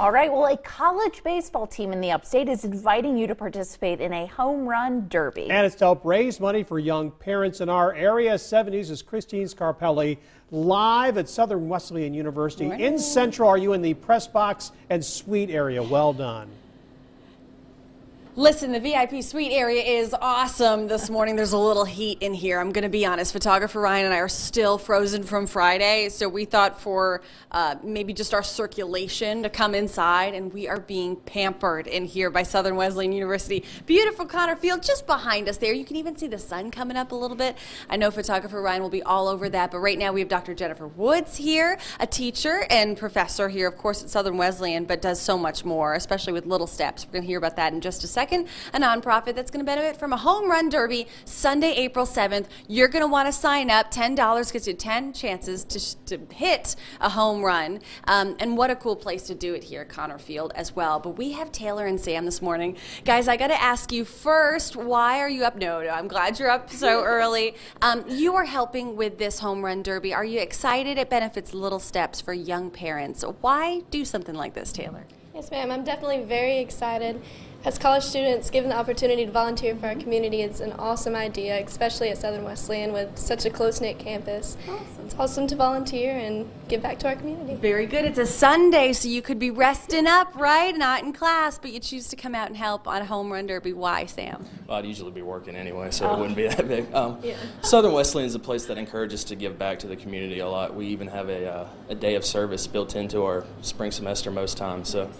All right, well, a college baseball team in the upstate is inviting you to participate in a home run derby. And it's to help raise money for young parents in our area. 70s is Christine Scarpelli live at Southern Wesleyan University in Central. Are you in the press box and suite area? Well done. Listen, the VIP suite area is awesome this morning. There's a little heat in here. I'm going to be honest. Photographer Ryan and I are still frozen from Friday, so we thought for uh, maybe just our circulation to come inside, and we are being pampered in here by Southern Wesleyan University. Beautiful Connor Field just behind us there. You can even see the sun coming up a little bit. I know photographer Ryan will be all over that, but right now we have Dr. Jennifer Woods here, a teacher and professor here, of course, at Southern Wesleyan, but does so much more, especially with Little Steps. We're going to hear about that in just a second second, a nonprofit that's going to benefit from a home run derby Sunday, April 7th. You're going to want to sign up. $10 gets you 10 chances to, to hit a home run. Um, and what a cool place to do it here at Connor Field as well. But we have Taylor and Sam this morning. Guys, I got to ask you first, why are you up? No, no, I'm glad you're up so early. Um, you are helping with this home run derby. Are you excited? It benefits little steps for young parents. Why do something like this, Taylor? Yes, ma'am. I'm definitely very excited. As college students, given the opportunity to volunteer for our community is an awesome idea, especially at Southern Wesleyan with such a close knit campus. Awesome. It's awesome to volunteer and give back to our community. Very good. It's a Sunday, so you could be resting up, right? Not in class, but you choose to come out and help on a home run derby. Why, Sam? Well, I'd usually be working anyway, so oh. it wouldn't be that big. Um, yeah. Southern Wesleyan is a place that encourages to give back to the community a lot. We even have a, uh, a day of service built into our spring semester most times. So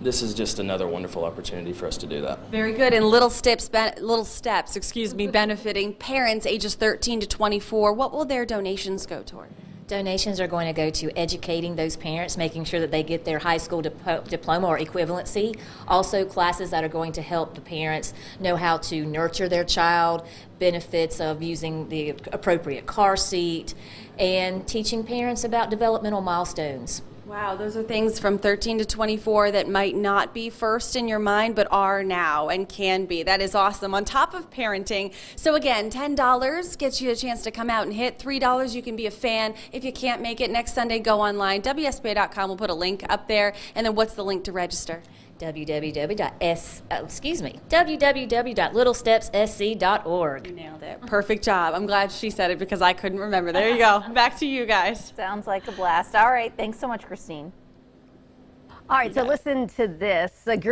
this is just another wonderful opportunity for us to do that. Very good. And little steps, little steps, excuse me, benefiting parents ages 13 to 24. What will their donations go toward? Donations are going to go to educating those parents, making sure that they get their high school dip- uh, diploma or equivalency. Also, classes that are going to help the parents know how to nurture their child, benefits of using the appropriate car seat, and teaching parents about developmental milestones. Wow, those are things from 13 to 24 that might not be first in your mind, but are now and can be. That is awesome. On top of parenting, so again, $10 gets you a chance to come out and hit. $3 you can be a fan. If you can't make it next Sunday, go online. WSPA.com will put a link up there. And then what's the link to register? www.s oh, uh, excuse me www.littlestepssc.org. You nailed it. Perfect job. I'm glad she said it because I couldn't remember. There you go. Back to you guys. Sounds like a blast. All right. Thanks so much, Christine. All right. So listen to this.